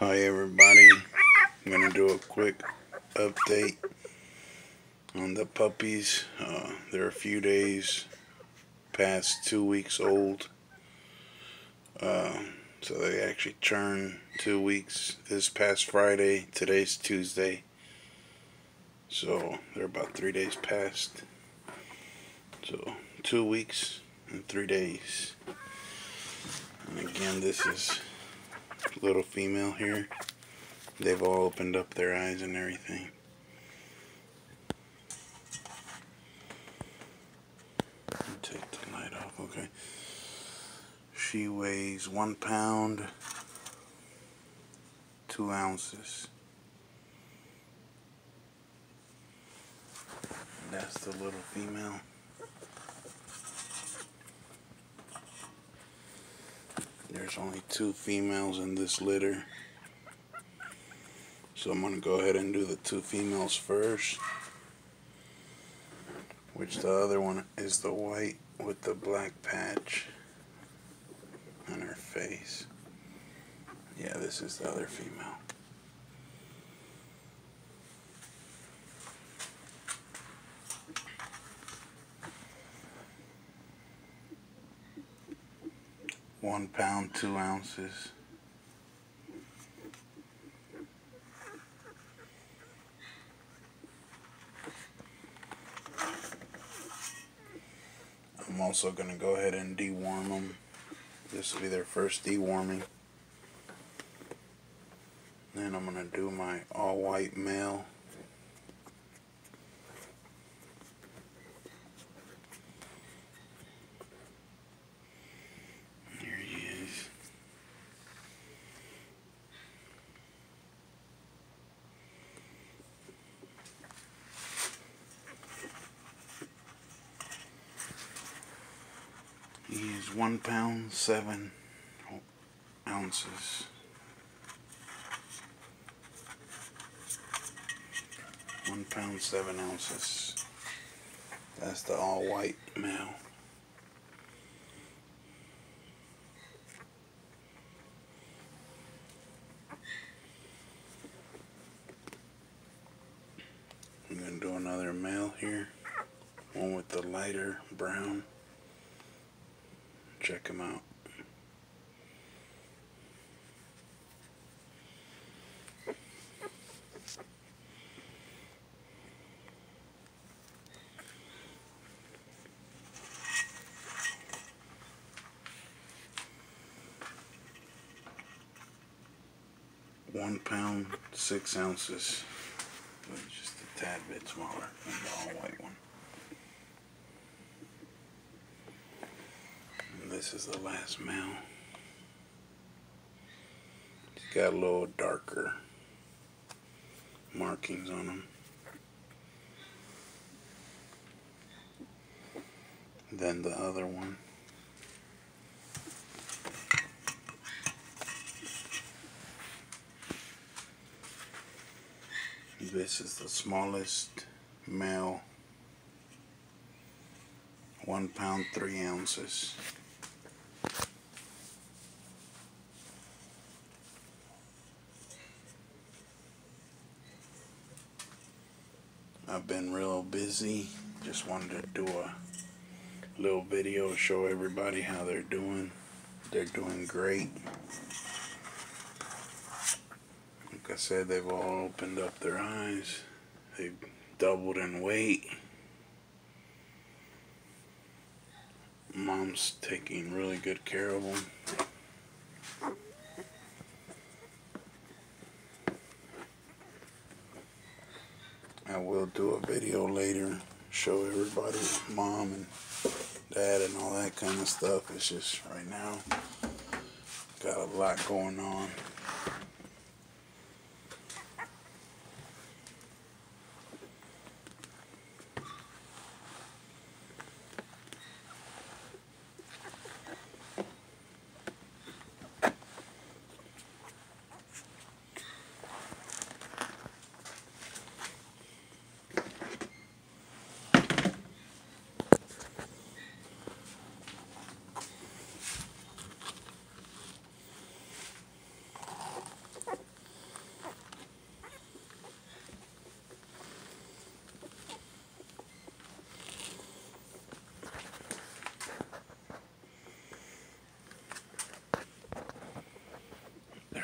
Hi everybody, I'm going to do a quick update on the puppies. Uh, they're a few days past two weeks old. Uh, so they actually turned two weeks this past Friday. Today's Tuesday. So they're about three days past. So two weeks and three days. And again, this is little female here. They've all opened up their eyes and everything. Take the light off, okay. She weighs one pound, two ounces. That's the little female. There's only two females in this litter. So I'm going to go ahead and do the two females first. Which the other one is the white with the black patch on her face. Yeah, this is the other female. One pound two ounces. I'm also going to go ahead and deworm them this will be their first deworming then I'm going to do my all white male is one pound seven ounces. One pound seven ounces. That's the all white male. I'm going to do another male here. One with the lighter brown check them out. One pound, six ounces, just a tad bit smaller than the all white one. This is the last male. He's got a little darker markings on him. Than the other one. This is the smallest male, one pound three ounces. I've been real busy. Just wanted to do a little video show everybody how they're doing. They're doing great. Like I said, they've all opened up their eyes. They've doubled in weight. Mom's taking really good care of them. I will do a video later, show everybody, mom and dad and all that kind of stuff. It's just right now, got a lot going on.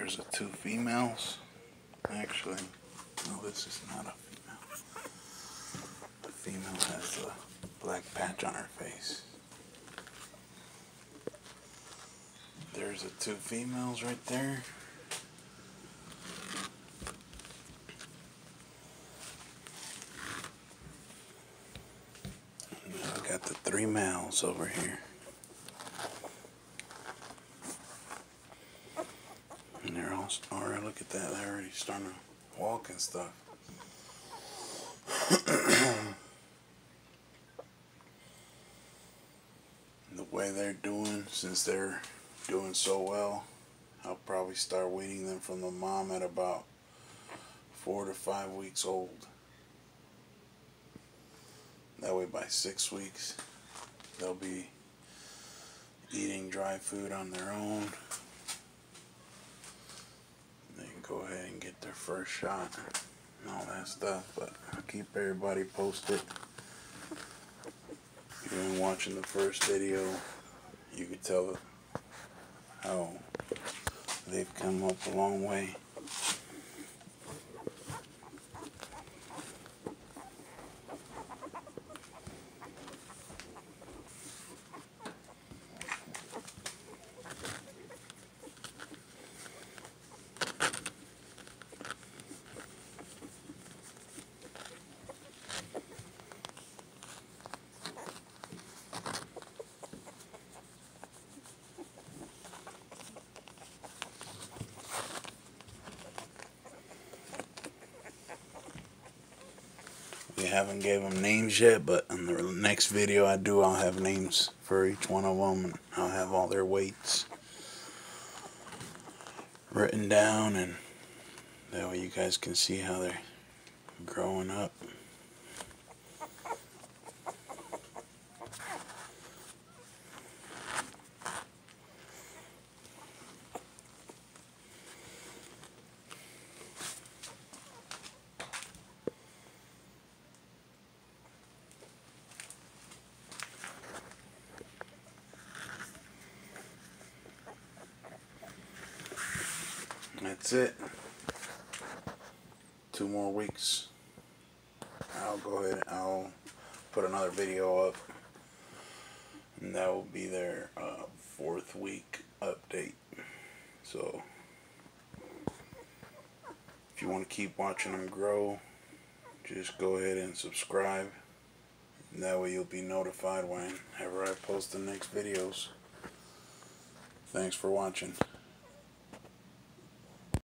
There's the two females. Actually, no, this is not a female. The female has a black patch on her face. There's the two females right there. I got the three males over here. All, already, look at that, they're already starting to walk and stuff. the way they're doing, since they're doing so well, I'll probably start weaning them from the mom at about four to five weeks old. That way by six weeks, they'll be eating dry food on their own. Go ahead and get their first shot and all that stuff, but I'll keep everybody posted. If you've been watching the first video, you could tell how they've come up a long way. Haven't gave them names yet, but in the next video I do, I'll have names for each one of them, and I'll have all their weights written down, and that way you guys can see how they're growing up. That's it. Two more weeks. I'll go ahead and I'll put another video up. And that will be their uh, fourth week update. So, if you want to keep watching them grow, just go ahead and subscribe. And that way you'll be notified whenever I post the next videos. Thanks for watching.